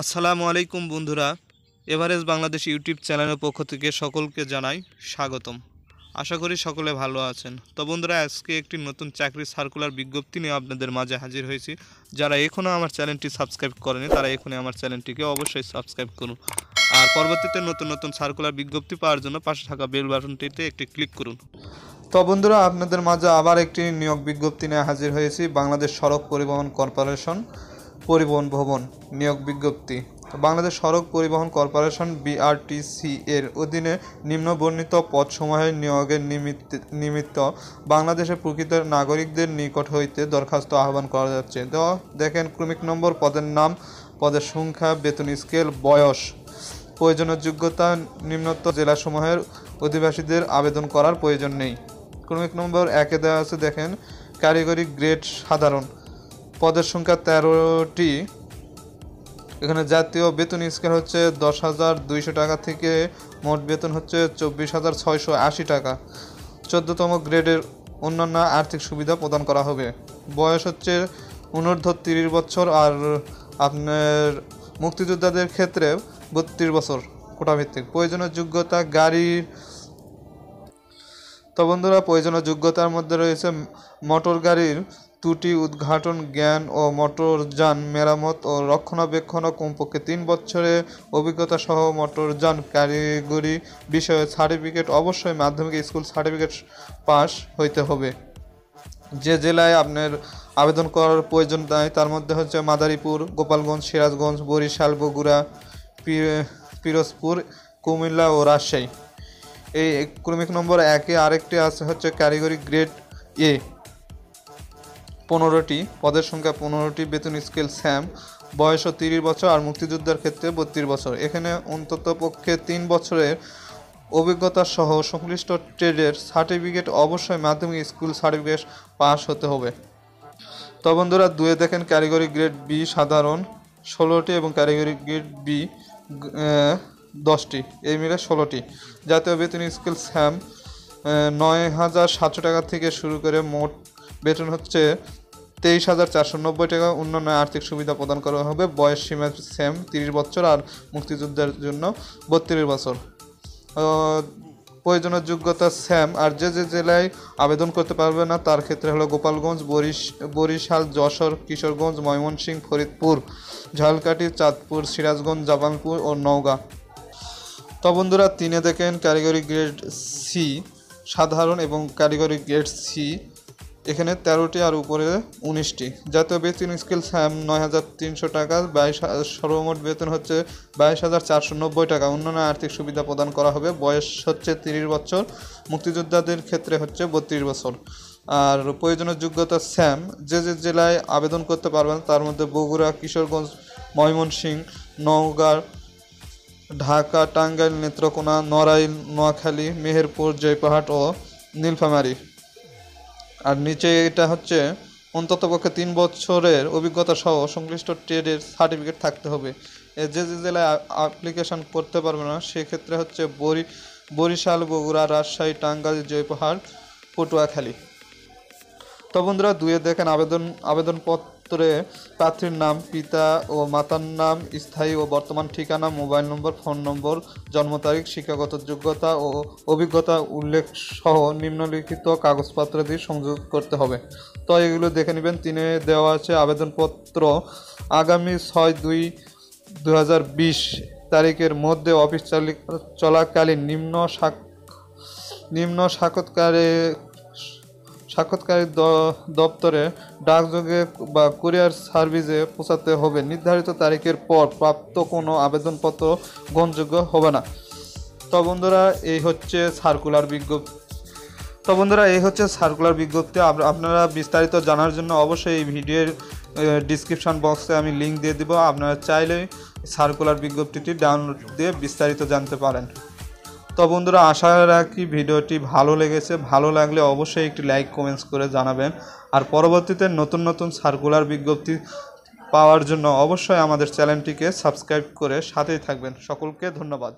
আসসালামু আলাইকুম বন্ধুরা এভারেজ বাংলাদেশ ইউটিউব চ্যানেলের পক্ষ থেকে সকলকে জানাই স্বাগতম। আশা করি সকলে ভালো আছেন। তো বন্ধুরা, আজকে একটি নতুন চাকরি সার্কুলার বিজ্ঞপ্তি নিয়ে আপনাদের মাঝে হাজির হয়েছি। যারা এখনও আমার চ্যানেলটি সাবস্ক্রাইব করেনি, তারা এখনই আমার চ্যানেলটিকে অবশ্যই সাবস্ক্রাইব করুন। আর পরবর্তীতে নতুন নতুন সার্কুলার বিজ্ঞপ্তি পাওয়ার জন্য পাশে থাকা বেল বাটনটিতে একটি ক্লিক করুন। তো বন্ধুরা, আপনাদের মাঝে আবার একটি নিয়োগ বিজ্ঞপ্তি নিয়ে হাজির হয়েছি, বাংলাদেশ সড়ক পরিবহন কর্পোরেশন। পরিবহন ভবন, নিয়োগ বিজ্ঞপ্তি। বাংলাদেশ সড়ক পরিবহন কর্পোরেশন বিআরটিসি এর অধীনে নিম্নবর্ণিত পদসমূহের নিয়োগের নিমিত্ত নিমিত্ত বাংলাদেশের প্রকৃত নাগরিকদের নিকট হইতে দরখাস্ত আহ্বান করা যাচ্ছে। তো দেখেন, ক্রমিক নম্বর, পদের নাম, পদের সংখ্যা, বেতন স্কেল, বয়স। প্রয়োজনীয় যোগ্যতা নিম্নত জেলাসমূহের অধিবাসীদের আবেদন করার প্রয়োজন নেই। ক্রমিক নম্বর একে দেওয়া আছে, দেখেন কারিগরি গ্রেড সাধারণ। পদের সংখ্যা তেরোটি। এখানে জাতীয় বেতন স্কেল হচ্ছে দশ হাজার দুইশো টাকা থেকে মোট বেতন হচ্ছে চব্বিশ হাজার ছয়শো আশি টাকা। চোদ্দতম গ্রেডের অন্যান্য আর্থিক সুবিধা প্রদান করা হবে। বয়স হচ্ছে অনূর্ধ্ব তিরিশ বছর আর আপনার মুক্তিযোদ্ধাদের ক্ষেত্রে বত্রিশ বছর কোটাভিত্তিক। প্রয়োজনীয় যোগ্যতা গাড়ির তো বন্ধুরা, প্রয়োজনীয় যোগ্যতার মধ্যে রয়েছে মোটর গাড়ির ত্রুটি উদ্ঘাটন জ্ঞান ও মোটরযান মেরামত ও রক্ষণাবেক্ষণ কমপক্ষে তিন বছরের অভিজ্ঞতা সহ মোটরযান কারিগরি বিষয়ে সার্টিফিকেট অবশ্যই মাধ্যমিক স্কুল সার্টিফিকেট পাস হইতে হবে। যে জেলায় আপনার আবেদন করার প্রয়োজন নাই, তার মধ্যে হচ্ছে মাদারীপুর, গোপালগঞ্জ, সিরাজগঞ্জ, বরিশাল, বগুড়া পিরোজপুর, কুমিল্লা ও রাজশাহী। এই ক্রমিক নম্বর একে আরেকটি আছে হচ্ছে কারিগরি গ্রেড এ। পনেরোটি, পদের সংখ্যা পনেরোটি, বেতন স্কেল স্যাম, বয়স তিরিশ বছর আর মুক্তিযোদ্ধার ক্ষেত্রে বত্রিশ বছর। এখানে অন্তত পক্ষে তিন বছরের অভিজ্ঞতা সহ সংশ্লিষ্ট ট্রেডের সার্টিফিকেট অবশ্যই মাধ্যমিক স্কুল সার্টিফিকেট পাস হতে হবে। তো বন্ধুরা, দুয়ে দেখেন কারিগরি গ্রেড বি সাধারণ, ষোলোটি এবং কারিগরি গ্রেড বি দশটি। এই মিলে ষোলোটি। জাতীয় বেতন স্কেল স্যাম নয় হাজার সাতশো টাকা থেকে শুরু করে মোট বেতন হচ্ছে তেইশ হাজার চারশো নব্বই টাকা। অন্যান্য আর্থিক সুবিধা প্রদান করা হবে বয়স সীমা সেম তিরিশ বছর আর মুক্তিযোদ্ধার জন্য বত্রিশ বছর। আহ, প্রয়োজনীয় যোগ্যতা স্যাম আর যে যে জেলায় আবেদন করতে পারবে না তার ক্ষেত্রে হলো গোপালগঞ্জ বরিশ বরিশাল যশোর কিশোরগঞ্জ ময়মনসিংহ ফরিদপুর ঝালকাঠি চাঁদপুর সিরাজগঞ্জ জামালপুর ও নওগাঁ। তো বন্ধুরা তিনে দেখেন কারিগরি গ্রেড সি সাধারণ এবং কারিগরি গ্রেড সি এখানে তেরোটি আর উপরে উনিশটি। জাতীয় বেতন স্কেল স্যাম নয় হাজার তিনশো টাকা, বাইশ সর্বমোট বেতন হচ্ছে বাইশ হাজার চারশো নব্বই টাকা। অন্যান্য আর্থিক সুবিধা প্রদান করা হবে। বয়স হচ্ছে তিরিশ বছর, মুক্তিযোদ্ধাদের ক্ষেত্রে হচ্ছে বত্রিশ বছর। আর প্রয়োজনীয় যোগ্যতা স্যাম, যে যে জেলায় আবেদন করতে পারবেন, তার মধ্যে বগুড়া, কিশোরগঞ্জ, ময়মনসিংহ, নওগাঁ, ঢাকা, টাঙ্গাইল, নেত্রকোনা, নড়াইল, নোয়াখালী, মেহেরপুর জয়পাহাট ও নীলফামারী। আর নিচে এটা হচ্ছে অন্ততপক্ষে তিন বছরের অভিজ্ঞতা সহ সংশ্লিষ্ট ট্রেডের সার্টিফিকেট থাকতে হবে। যে যে জেলায় অ্যাপ্লিকেশন করতে পারবে না, সেক্ষেত্রে হচ্ছে বরি বরিশাল, বগুড়া, রাজশাহী, টাঙ্গাইল জয়পাহাড় পটুয়াখালী। তো বন্ধুরা, দুয়ে দেখেন আবেদন আবেদনপত্রে প্রার্থীর নাম, পিতা ও মাতার নাম, স্থায়ী ও বর্তমান ঠিকানা, মোবাইল নম্বর, ফোন নম্বর, জন্ম তারিখ, শিক্ষাগত যোগ্যতা ও অভিজ্ঞতা উল্লেখ সহ নিম্নলিখিত কাগজপত্র দিয়ে সংযোগ করতে হবে। তো এগুলো দেখে নেবেন। তিনি দেওয়া আছে আবেদনপত্র আগামী ছয় দুই দু তারিখের মধ্যে অফিস চালি- চলাকালীন নিম্ন নিম্ন সাক্ষাৎকারে সাক্ষাৎকারী দপ্তরে ডাকযোগে বা কুরিয়ার সার্ভিসে পৌঁছাতে হবে। নির্ধারিত তারিখের পর প্রাপ্ত কোনো আবেদনপত্র গ্রহণযোগ্য হবে না। তো বন্ধুরা, এই হচ্ছে সার্কুলার বিজ্ঞপ্তি। তো বন্ধুরা, এই হচ্ছে সার্কুলার বিজ্ঞপ্তি। আপনারা বিস্তারিত জানার জন্য অবশ্যই এই ভিডিওর ডিসক্রিপশন বক্সে আমি লিঙ্ক দিয়ে দিব। আপনারা চাইলে সার্কুলার বিজ্ঞপ্তিটি ডাউনলোড দিয়ে বিস্তারিত জানতে পারেন। তো বন্ধুরা, আশা রাখি ভিডিওটি ভালো লেগেছে। ভালো লাগলে অবশ্যই একটি লাইক কমেন্টস করে জানাবেন। আর পরবর্তীতে নতুন নতুন সার্কুলার বিজ্ঞপ্তি পাওয়ার জন্য অবশ্যই আমাদের চ্যানেলটিকে সাবস্ক্রাইব করে সাথেই থাকবেন। সকলকে ধন্যবাদ।